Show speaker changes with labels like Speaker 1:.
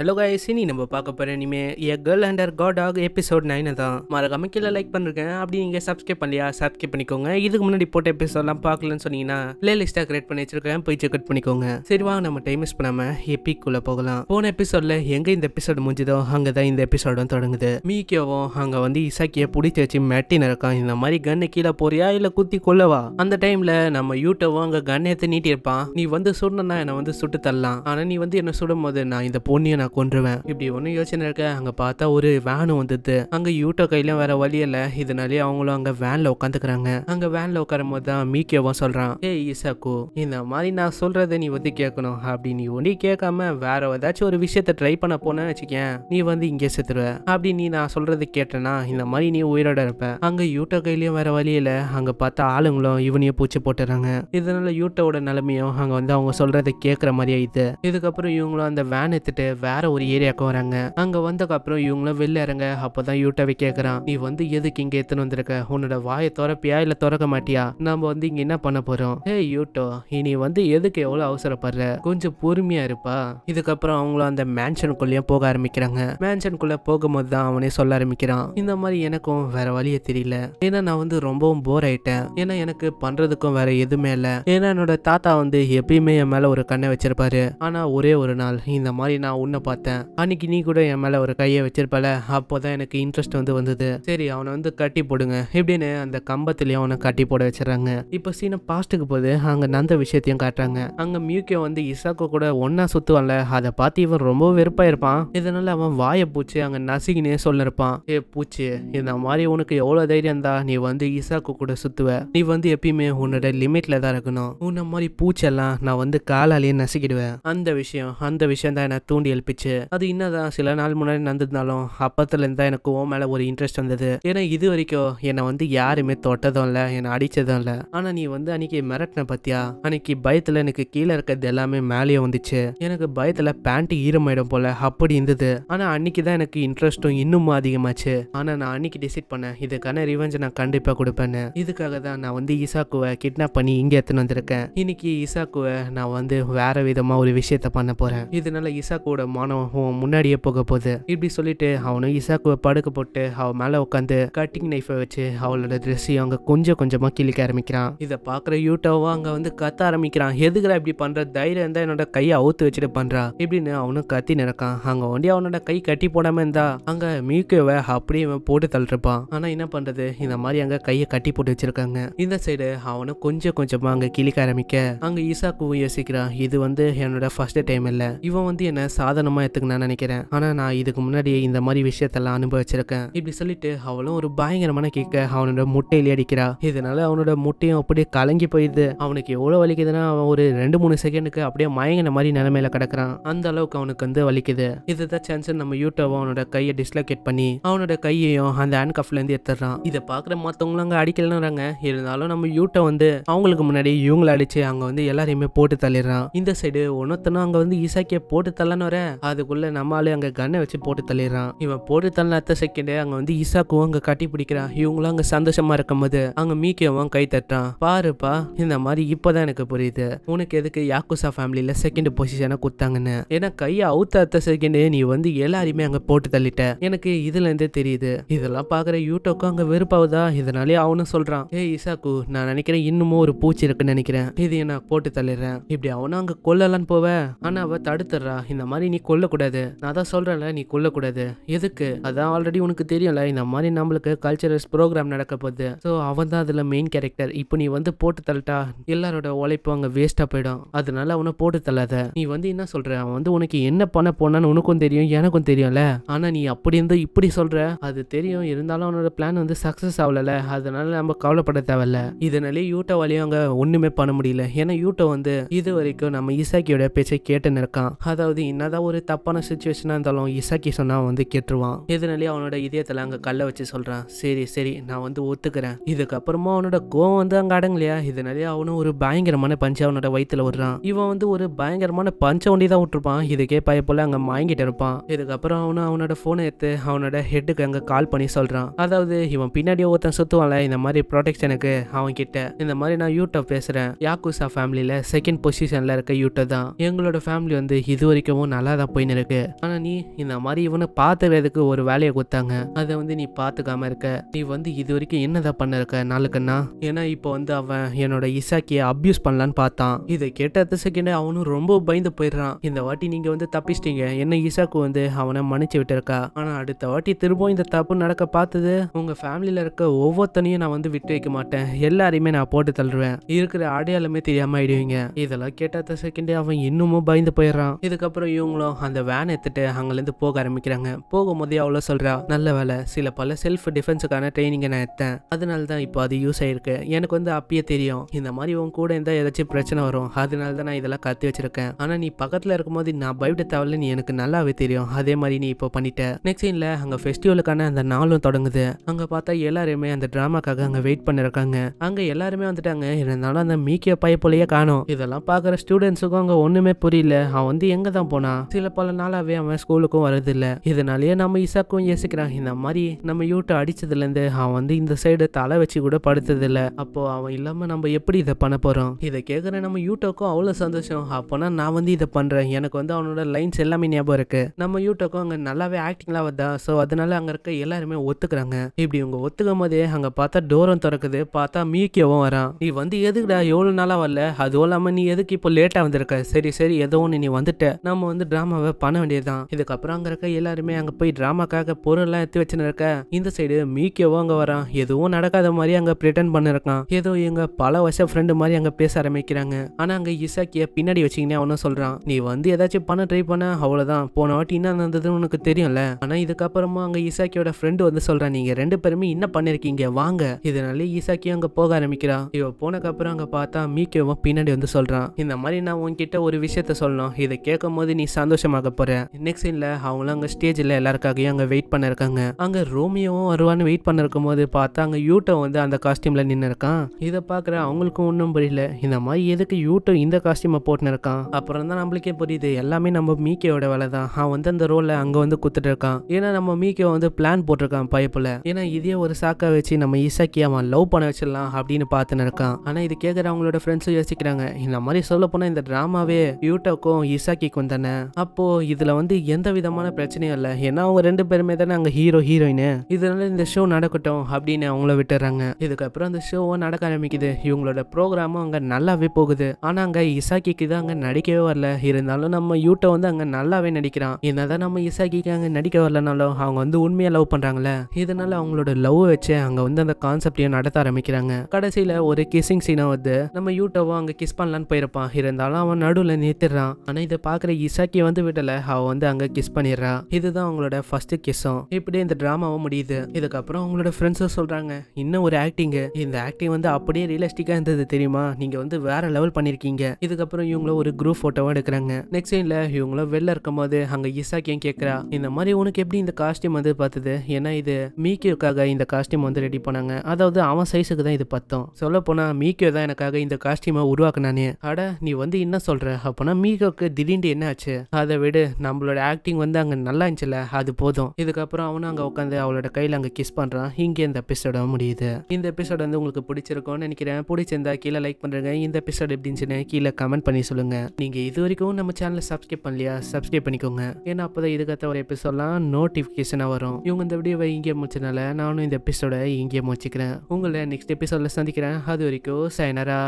Speaker 1: Hello guys இனி நம்ம பார்க்க போகிற இனிமே ஏ கேர்ள் அண்டர் காட் ஆக் எபிசோட் நைனை தான். மறக்காம கீழே லைக் பண்ணிருக்கேன் அப்படி நீங்கள் சப்ஸ்கிரைப் பண்ணலையா? சப்ஸ்கிரைப் பண்ணிக்கோங்க. இதுக்கு முன்னாடி போட்ட எபிசோட்லாம் பார்க்கலன்னு சொன்னீங்கன்னா பிளேலிஸ்ட்டாக கிரியேட் பண்ணி வச்சிருக்கேன். போய் செக் அவுட் பண்ணிக்கோங்க. சரி வாங்க நம்ம டைம் மிஸ் பண்ணாமல் எப்பிக்குள்ளே போகலாம். போன எபிசோடில் எங்கே இந்த எபிசோடு முடிஞ்சதோ அங்கே தான் இந்த எபிசோடும் தொடங்குது. மீக்கியோவும் அங்கே வந்து இசாக்கியை பிடிச்சி வச்சு மெட்டின்னு இருக்கான். இந்த மாதிரி கண்ணை கீழே போறியா? இல்லை குத்தி கொள்ளவா அந்த டைமில் நம்ம யூட்டவும் அங்கே கண்ணை எடுத்து நீட்டியிருப்பான். நீ வந்து சுடணும்னா என்னை வந்து சுட்டு தரலாம். ஆனால் நீ வந்து என்ன சுடும் போது நான் இந்த பொண்ணியை நான் கொன்றுவேன். இப்படி ஒன்றும் யோசனை இருக்க அங்கே பார்த்தா ஒரு வேனு வந்துது. அங்கே யூட்டோ கையிலும் வேற வழி இல்லை. இதனாலே அவங்களும் அங்கே வேனில் உட்காந்துக்கிறாங்க அங்கே வேனில் உட்காரும் போது தான் மீக்கியவும் சொல்கிறான் ஏய் ஈசாக்கு இந்த மாதிரி நான் சொல்கிறத நீ வந்து கேட்கணும் அப்படி நீ ஒண்டி கேட்காம வேற ஏதாச்சும் ஒரு விஷயத்த ட்ரை பண்ண போனேன்னு வச்சுக்கேன் நீ வந்து இங்கே செத்துருவ. அப்படி நீ நான் சொல்றது கேட்டேன்னா இந்த மாதிரி நீ உயிரோட இருப்ப. அங்கே யூட்டோ கையிலையும் வேற வழி இல்லை. அங்கே பார்த்தா ஆளுங்களும் இவனையும் பூச்சி போட்டுறாங்க. இதனால யூட்டோட நிலைமையும் அங்கே வந்து அவங்க சொல்கிறத கேட்குற மாதிரி ஆயிடுது. இதுக்கப்புறம் இவங்களும் அந்த வேன் எடுத்துட்டு வேற ஒரு ஏரியாவுக்கு வராங்க. அங்க வந்ததுக்கப்புறம் இவங்களும் வெளில இறங்க அப்பதான் யூட்டவை கேட்குறான் நீ வந்து எதுக்கு இங்க எடுத்துன்னு வந்திருக்க? உன்னோட வாயை திறப்பியா இல்ல திறக்க மாட்டியா? நம்ம வந்து இங்க என்ன பண்ண போறோம்? ஏய் யூட்டோ இனி வந்து எதுக்கு எவ்வளவு அவசரப்படுற? கொஞ்சம் பொறுமையா இருப்பா. இதுக்கப்புறம் அவங்களும் அந்த மேன்ஷனுக்குள்ளேயும் போக ஆரம்பிக்கிறாங்க. மேன்ஷனுக்குள்ள போகும்போது தான் அவனே சொல்ல ஆரம்பிக்கிறான். இந்த மாதிரி எனக்கும் வேற வழியே தெரியல. ஏன்னா நான் வந்து ரொம்பவும் போர் ஆயிட்டேன். ஏன்னா எனக்கு பண்றதுக்கும் வேற எதுவுமே இல்லை. ஏன்னா என்னோட தாத்தா வந்து எப்பயுமே என் மேல ஒரு கண்ணை வச்சிருப்பாரு. ஆனா ஒரே ஒரு நாள் இந்த மாதிரி நான் உன்னை பார்த்தேன். அன்னைக்கு நீ கூட என் மேலே ஒரு கையை வச்சிருப்பல அப்போதான் எனக்கு இன்ட்ரெஸ்ட் வந்து வந்தது. சரி அவனை வந்து கட்டி போடுங்க. இப்படின்னு அந்த கம்பத்துலேயும் அவனை கட்டி போட வச்சிடறாங்க. இப்போ சீன பாஸ்ட்டுக்கு போது அங்கே நந்த விஷயத்தையும் காட்டுறாங்க. அங்கே மியூக்கியோ வந்து இசாக்கோ கூட ஒன்னா சுத்துவான்ல. அதை பார்த்து இவன் ரொம்ப வெறுப்பாக இருப்பான். இதனால அவன் வாயை பூச்சி அங்கே நசுகினே சொல்லிருப்பான். ஏ பூச்சி இந்த மாதிரி உனக்கு எவ்வளோ தைரியம் தான் நீ வந்து இசாக்கோ கூட சுத்துவ. நீ வந்து எப்பயுமே உன்னோட லிமிட்ல தான் இருக்கணும். உன்ன மாதிரி பூச்செல்லாம் நான் வந்து காலாலேயே நசுக்கிடுவேன். அந்த விஷயம் அந்த விஷயம் தான் என்னை தூண்டி எழுப்பி ஆயிடுச்சு அது இன்னதான் சில நாள் முன்னாடி நடந்திருந்தாலும் அப்பத்துலேருந்து தான் எனக்கு ஓ மேலே ஒரு இன்ட்ரெஸ்ட் வந்தது. ஏன்னா இது வரைக்கும் என்னை வந்து யாருமே தொட்டதும் இல்லை என்னை அடித்ததும் இல்லை. ஆனால் நீ வந்து அன்னைக்கு மிரட்டின பத்தியா? அன்னைக்கு பயத்தில் எனக்கு கீழே இருக்கிறது எல்லாமே மேலேயே வந்துச்சு. எனக்கு பயத்தில் பேண்ட் ஈரமாயிடும் போல அப்படி இருந்தது. ஆனால் அன்னைக்கு தான் எனக்கு இன்ட்ரெஸ்ட்டும் இன்னும் அதிகமாச்சு. ஆனால் நான் அன்னைக்கு டிசைட் பண்ணேன் இதுக்கான ரிவெஞ்ச் நான் கண்டிப்பாக கொடுப்பேன்னு. இதுக்காக தான் நான் வந்து ஈசாக்குவை கிட்னாப் பண்ணி இங்கே எடுத்துன்னு வந்திருக்கேன். இன்னைக்கு ஈசாக்குவை நான் வந்து வேற விதமாக ஒரு விஷயத்த பண்ண போகிறேன் இதனால ஈசாக்குவோட அவனும் முன்னாடியே போக போகுது. இப்படி சொல்லிட்டு அவனும் இசாக்குவை படுக்க போட்டு அவன் மேல உட்காந்து கட்டிங் நைஃபை வச்சு அவளோட ட்ரெஸ்ஸையும் அவங்க கொஞ்சம் கொஞ்சமா கிழிக்க ஆரம்பிக்கிறான். இதை பாக்குற யூட்டோவும் அங்க வந்து கத்த ஆரம்பிக்கிறான். எதுக்குடா இப்படி பண்ற? தைரியம் தான் என்னோட கையை அவுத்து வச்சுட்டு பண்றா. இப்படின்னு அவனும் கத்தி நிறக்கான் அங்க ஒண்டி அவனோட கை கட்டி போடாம இருந்தா அங்க மியூக்கோவை அப்படியே இவன் போட்டு தள்ளிருப்பான். ஆனா என்ன பண்றது? இந்த மாதிரி அங்க கையை கட்டி போட்டு வச்சிருக்காங்க. இந்த சைடு அவனும் கொஞ்சம் கொஞ்சமா அங்க கிழிக்க ஆரம்பிக்க அங்க ஈசாக்குவும் யோசிக்கிறான். இது வந்து என்னோட ஃபர்ஸ்ட் டைம் இல்ல. இவன் வந்து என்ன சாதனமா எடுத்துக்க நான் நினைக்கிறேன். ஆனா நான் இதுக்கு முன்னாடி இந்த மாதிரி விஷயத்தெல்லாம் அனுபவிச்சிருக்கேன். இப்படி சொல்லிட்டு அவளும் ஒரு பயங்கரமான கேட்க அவனோட முட்டையிலே அடிக்கிறா. இதனால அவனோட முட்டையும் அப்படியே கலங்கி போயிடுது. அவனுக்கு எவ்வளவு வலிக்குதுன்னா அவன் ஒரு ரெண்டு மூணு செகண்டுக்கு அப்படியே மயங்கின மாதிரி நிலைமையில கிடக்குறான். அந்த அளவுக்கு அவனுக்கு வந்து வலிக்குது. இதுதான் சான்ஸ் நம்ம யூடியூப் அவனோட கையை டிஸ்லோகேட் பண்ணி அவனோட கையையும் அந்த ஹேண்ட் கஃப்ல இருந்து எடுத்துறான் இதை பாக்குற மத்தவங்களும் அங்கே அடிக்கலன்னுறாங்க. இருந்தாலும் நம்ம யூட்டை வந்து அவங்களுக்கு முன்னாடி இவங்கள அடிச்சு அங்க வந்து எல்லாரையுமே போட்டு தள்ளிடுறான். இந்த சைடு ஒன்னொத்தனும் அங்க வந்து ஈசாக்கிய போட்டு தள்ளன்னு வர அதுக்குள்ள நம்மளே அங்கே அங்க கண்ணை வச்சு போட்டு தள்ளிடுறான். இவன் போட்டு தள்ள அடுத்த செகண்டே அங்க வந்து ஈசாக்கும் அங்க கட்டி பிடிக்கிறான். இவங்களும் அங்க சந்தோஷமா இருக்கும்போது அங்க மீக்கியவும் கை தட்டுறான். பாருப்பா இந்த மாதிரி இப்பதான் எனக்கு புரியுது. உனக்கு எதுக்கு யாக்குசா ஃபேமிலியில செகண்ட் பொசிஷனை கொடுத்தாங்கன்னு? ஏன்னா கையை அவுத்த அடுத்த செகண்டே நீ வந்து எல்லாரையுமே அங்க போட்டு தள்ளிட்ட. எனக்கு இதுல இருந்தே தெரியுது. இதெல்லாம் பாக்குற யூட்டோக்கும் அங்க வெறுப்பாவதா இதனாலே அவனும் சொல்றான். ஏய் இசாக்கு நான் நினைக்கிறேன் இன்னமும் ஒரு பூச்சி இருக்குன்னு நினைக்கிறேன். இது நான் போட்டு தள்ளிடுறேன். இப்படி அவனும் அங்க கொல்லலான்னு போவ. ஆனா அவ தடுத்துறா இந்த மாதிரி நீ கொல்லக்கூடாது. நான் தான் சொல்கிறேன்ல நீ கொல்லக்கூடாது. எதுக்கு? அதான் ஆல்ரெடி உனக்கு தெரியும்ல இந்த மாதிரி நம்மளுக்கு கல்ச்சரல்ஸ் ப்ரோக்ராம் நடக்க போகுது. ஸோ அவன் தான் அதில் மெயின் கேரக்டர் இப்போ நீ வந்து போட்டு தள்ளிட்டா எல்லாரோட உழைப்பு அங்கே வேஸ்ட்டாக போயிடும். அதனால அவனை போட்டு தள்ளாத. நீ வந்து என்ன சொல்கிற அவன் வந்து உனக்கு என்ன பண்ண போனான்னு உனக்கும் தெரியும் எனக்கும் தெரியும்ல. ஆனால் நீ அப்படி இருந்து இப்படி சொல்கிற அது தெரியும். இருந்தாலும் அவனோட பிளான் வந்து சக்ஸஸ் ஆகல அதனால நம்ம கவலைப்பட தேவையில்ல. இதனாலே யூட்டோ வழியும் அங்கே ஒன்றுமே பண்ண முடியல. ஏன்னா யூட்டோ வந்து இது வரைக்கும் நம்ம இசாக்கியோட பேச்சை கேட்டுன்னு இருக்கான். அதாவது என்னதான் ஒரு ஒரு தப்பான சுச்சுவேஷனாக இருந்தாலும் இசாக்கி சொன்னால் வந்து கேட்டுருவான். இதனாலே அவனோட இதயத்தில் அங்கே கல்ல வச்சு சொல்கிறான் சரி சரி நான் வந்து ஒத்துக்கிறேன். இதுக்கப்புறமா அவனோட கோவம் வந்து அங்கே அடங்கலையா இதனாலே அவனும் ஒரு பயங்கரமான பஞ்சு அவனோட வயிற்றுல விடுறான். இவன் வந்து ஒரு பயங்கரமான பஞ்ச ஒண்டி தான் விட்டுருப்பான். இதுக்கே பய போல அங்கே வாங்கிட்டு இருப்பான். இதுக்கப்புறம் அவனும் அவனோட ஃபோனை எடுத்து அவனோட ஹெட்டுக்கு அங்கே கால் பண்ணி சொல்கிறான் அதாவது இவன் பின்னாடி ஒருத்தன் சுற்றுவான்ல இந்த மாதிரி ப்ரொடெக்ஷனுக்கு அவன் கிட்ட இந்த மாதிரி நான் யூடியூப் பேசுகிறேன் யாக்குசா ஃபேமிலியில் செகண்ட் பொசிஷனில் இருக்க யூடியூப் தான். எங்களோட ஃபேமிலி வந்து இது வரைக்கும் நல்லா தான் தான் போயின்னு இருக்கு. ஆனா நீ இந்த மாதிரி இவனை பார்த்துக்கிறதுக்கு ஒரு வேலையை கொடுத்தாங்க. அதை வந்து நீ பார்த்துக்காம இருக்க. நீ வந்து இது வரைக்கும் என்னதான் பண்ண இருக்க நாளுக்குன்னா ஏன்னா இப்போ வந்து அவன் என்னோட இசாக்கியை அப்யூஸ் பண்ணலான்னு பார்த்தான். இதை கேட்ட அடுத்த செகண்டே அவனும் ரொம்ப பயந்து போயிடுறான். இந்த வாட்டி நீங்க வந்து தப்பிச்சிட்டீங்க. என்ன ஈசாக்கு வந்து அவனை மன்னிச்சு விட்டுருக்கா? ஆனா அடுத்த வாட்டி திரும்பவும் இந்த தப்பு நடக்க பார்த்தது உங்க ஃபேமிலியில இருக்க ஒவ்வொருத்தனையும் நான் வந்து விட்டு வைக்க மாட்டேன். எல்லாரையுமே நான் போட்டு தள்ளுவேன். இருக்கிற அடையாளமே தெரியாம ஆயிடுவீங்க. இதெல்லாம் கேட்ட அடுத்த செகண்டே அவன் இன்னமும் பயந்து போயிடுறான். இதுக்கப்புறம் இவங்களும் அந்த வேன் எடுத்துட்டு அங்கேருந்து போக ஆரம்பிக்கிறாங்க. போகும்போதே அவ்வளோ சொல்கிறா நல்ல வேலை. சில பல செல்ஃப் டிஃபென்ஸுக்கான ட்ரைனிங்கை நான் எடுத்தேன். அதனால தான் இப்போ அது யூஸ் ஆயிருக்கு. எனக்கு வந்து அப்பயே தெரியும். இந்த மாதிரி உன் கூட இருந்தால் ஏதாச்சும் பிரச்சனை வரும். அதனால தான் நான் இதெல்லாம் கற்று வச்சிருக்கேன். ஆனால் நீ பக்கத்தில் இருக்கும்போது நான் பயப்பட தேவையில்ல நீ எனக்கு நல்லாவே தெரியும். அதே மாதிரி நீ இப்போ பண்ணிட்ட. நெக்ஸ்ட் சீனில் அங்கே ஃபெஸ்டிவலுக்கான அந்த நாளும் தொடங்குது. அங்கே பார்த்தா எல்லாருமே அந்த ட்ராமாக்காக அங்கே வெயிட் பண்ணிருக்காங்க. அங்கே எல்லாருமே வந்துட்டாங்க. இருந்தாலும் அந்த மீக்கிய பையப்போலையே காணும். இதெல்லாம் பார்க்குற ஸ்டூடெண்ட்ஸுக்கும் அங்கே ஒன்றுமே புரியல. அவன் வந்து எங்கே தான் போனான்? சில பல நாளாகவே அவன் ஸ்கூலுக்கும் வரதில்லை இதனாலேயே நம்ம இசாக்கும் யோசிக்கிறான் இந்த மாதிரி நம்ம யூட்டை அடிச்சதுலேருந்து அவன் வந்து இந்த சைடு தலை வச்சு கூட படுத்ததில்லை. அப்போ அவன் இல்லாமல் நம்ம எப்படி இதை பண்ண போகிறோம் இதை கேட்குற நம்ம யூட்டோக்கும் அவ்வளோ சந்தோஷம். அப்போனா நான் வந்து இதை பண்ணுறேன் எனக்கு வந்து அவனோட லைன்ஸ் எல்லாமே ஞாபகம் இருக்குது நம்ம யூட்டோக்கும் அங்கே நல்லாவே ஆக்டிங்லாம் வருதா? ஸோ அதனால அங்கே இருக்க எல்லாருமே ஒத்துக்கிறாங்க. இப்படி இவங்க ஒத்துக்கும் போதே அங்கே பார்த்தா டோரம் திறக்குது. பார்த்தா மியூக்கியவும் வரான். நீ வந்து எதுக்குடா எவ்வளோ நாளாக வரல? அதுவும் இல்லாமல் நீ எதுக்கு இப்போ லேட்டாக வந்திருக்க? சரி சரி ஏதோ ஒன்று நீ வந்துட்ட. நம்ம வந்து ட்ராமா ட்ராமாவை பண்ண வேண்டியதுதான். இதுக்கப்புறம் அங்கே இருக்க எல்லாருமே அங்கே போய் ட்ராமாக்காக பொருள்லாம் எடுத்து வச்சுன்னு இருக்க இந்த சைடு மீக்கியவோ அங்கே வரான். எதுவும் நடக்காத மாதிரி அங்கே ப்ரிட்டன் பண்ணிருக்கான். ஏதோ இவங்க பல வருஷம் ஃப்ரெண்டு மாதிரி அங்கே பேச ஆரம்பிக்கிறாங்க. ஆனால் அங்கே இசாக்கிய பின்னாடி வச்சிங்கன்னே அவனும் சொல்கிறான் நீ வந்து ஏதாச்சும் பண்ண ட்ரை பண்ண. அவ்வளோதான் போன வாட்டி என்ன நடந்ததுன்னு உனக்கு தெரியும்ல? ஆனால் இதுக்கப்புறமா அங்கே இசாக்கியோட ஃப்ரெண்டு வந்து சொல்கிறான் நீங்கள் ரெண்டு பேருமே என்ன பண்ணிருக்கீங்க? வாங்க. இதனால ஈசாக்கியும் அங்கே போக ஆரம்பிக்கிறான். இவ போனக்கப்புறம் அங்கே பார்த்தா மீக்கியவும் பின்னாடி வந்து சொல்கிறான் இந்த மாதிரி நான் உன்கிட்ட ஒரு விஷயத்த சொல்லணும். இதை கேட்கும் போது நீ சந்தோஷம் சந்தோஷமாக போற நெக்ஸ்ட் சீனில் அவங்களும் அங்கே ஸ்டேஜில் எல்லாருக்காகவும் அங்கே வெயிட் பண்ண இருக்காங்க அங்கே ரோமியோவும் வருவான்னு வெயிட் பண்ண இருக்கும்போது பார்த்தா அங்கே யூட்டோ வந்து அந்த காஸ்டியூம்ல நின்று இருக்கான். இதை பார்க்குற அவங்களுக்கும் ஒன்றும் புரியல. இந்த மாதிரி எதுக்கு யூட்டோ இந்த காஸ்டியூமை போட்டுன்னு இருக்கான்? அப்புறம் தான் நம்மளுக்கே புரியுது. எல்லாமே நம்ம மீக்கேயோட வேலை தான். அவன் வந்து அந்த ரோல அங்கே வந்து குத்துட்டு இருக்கான். ஏன்னா நம்ம மீக்கே வந்து பிளான் போட்டிருக்கான் பைப்பில் ஏன்னா இதே ஒரு சாக்கா வச்சு நம்ம இசாக்கி அவன் லவ் பண்ண வச்சிடலாம் அப்படின்னு பார்த்துன்னு இருக்கான். ஆனால் இது கேட்குற அவங்களோட ஃப்ரெண்ட்ஸும் யோசிக்கிறாங்க. இந்த மாதிரி சொல்ல போனால் இந்த ட்ராமாவே யூட்டோக்கும் இசாக்கிக்கும் தானே. அப்போ இதில் வந்து எந்த விதமான பிரச்சனையும் இல்லை. ஏன்னா அவங்க ரெண்டு பேருமே தானே அங்கே ஹீரோ ஹீரோயின் இதனால இந்த ஷோ நடக்கட்டும் அப்படின்னு அவங்கள விட்டுறாங்க. இதுக்கப்புறம் அந்த ஷோவும் நடக்க ஆரம்பிக்குது. இவங்களோட ப்ரோக்ராமும் அங்கே நல்லாவே போகுது. ஆனால் அங்கே இசாக்கிக்கு தான் அங்கே நடிக்கவே வரல. இருந்தாலும் நம்ம யூட்டோ வந்து அங்கே நல்லாவே நடிக்கிறான். என்னதான் நம்ம இசாக்கிக்கு அங்கே நடிக்க வரலனாலும் அவங்க வந்து உண்மையாக லவ் பண்ணுறாங்களே இதனால அவங்களோட லவ் வச்சு அங்கே வந்து அந்த கான்செப்டையும் நடத்த ஆரம்பிக்கிறாங்க. கடைசியில் ஒரு கிஸ்ஸிங் சீனாக வந்து நம்ம யூட்டோவும் அங்கே கிஸ் பண்ணலான்னு போயிருப்பான். இருந்தாலும் அவன் நடுவில் நிறுத்திடுறான். ஆனால் இதை பார்க்குற இசாக்கி வந்து விடல. அவ வந்து அங்கே கிஸ் பண்ணிடுறா. இதுதான் அவங்களோட ஃபர்ஸ்ட் கிஸ்ஸும் இப்படியே இந்த ட்ராமாவும் முடியுது. இதுக்கப்புறம் அவங்களோட ஃப்ரெண்ட்ஸும் சொல்கிறாங்க இன்னும் ஒரு ஆக்டிங்கு இந்த ஆக்டிங் வந்து அப்படியே ரியலிஸ்டிக்காக இருந்தது தெரியுமா? நீங்கள் வந்து வேற லெவல் பண்ணியிருக்கீங்க இதுக்கப்புறம் இவங்களும் ஒரு குரூப் ஃபோட்டோவாக எடுக்கிறாங்க. நெக்ஸ்ட் சீனில் இவங்களும் வெளில இருக்கும்போது அங்கே இசாக்கியும் கேட்குறா இந்த மாதிரி உனக்கு எப்படி இந்த காஸ்டியூம் வந்து பார்த்தது ஏன்னா இது? மீக்கியோக்காக இந்த காஸ்டியூம் வந்து ரெடி பண்ணாங்க. அதாவது அவன் சைஸுக்கு தான் இது பத்தம். சொல்ல போனால் மீக்கியோ தான் எனக்காக இந்த காஸ்டியூமை உருவாக்குனானே. அட நீ வந்து என்ன சொல்ற? அப்போனா மீகோக்கு திடீர்னு என்ன ஆச்சு? அதை விடு. நம்மளோட ஆக்டிங் வந்து அங்கே நல்லா இருந்துச்சுல அது போதும். இதுக்கப்புறம் அவனும் அங்கே உட்காந்து அவளோட கையில் அங்கே கிஸ் பண்ணுறான் இங்கே இந்த எபிசோட முடியுது. இந்த எபிசோட வந்து உங்களுக்கு பிடிச்சிருக்கும்னு நினைக்கிறேன். பிடிச்சிருந்தா கீழே லைக் பண்ணுறேங்க இந்த எபிசோட் எப்படி இருந்துச்சுன்னு கீழே கமெண்ட் பண்ணி சொல்லுங்க. நீங்கள் இது வரைக்கும் நம்ம சேனலை சப்ஸ்கிரைப் பண்ணலையா? சப்ஸ்கிரைப் பண்ணிக்கோங்க. ஏன்னா அப்போதான் இதுக்கத்த ஒரு எபிசோட்லாம் நோட்டிஃபிகேஷனாக வரும். இவங்க இந்த வீடியோவை இங்கே முடிச்சனால நானும் இந்த எபிசோட இங்கே முடிச்சுக்கிறேன். உங்களை நெக்ஸ்ட் எபிசோடில் சந்திக்கிறேன். அது வரைக்கும் சைனரா